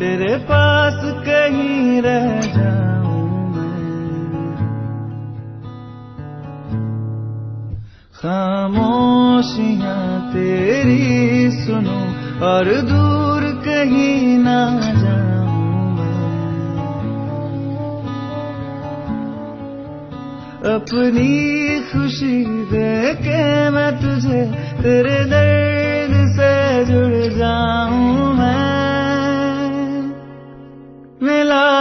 तेरे पास कहीं रह जाऊँ मैं। खामोशियाँ तेरी सुनो और दूर कहीं ना जाऊँ मैं। अपनी खुशी दे के मैं तुझे तेरे दर्द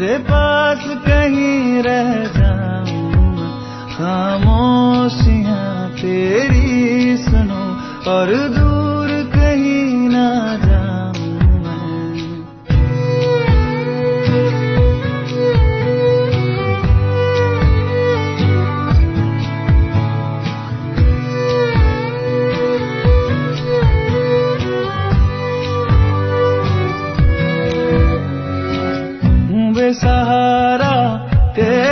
तेरे पास कहीं रह जाऊँ। खामोशियाँ तेरी सुनो और दूर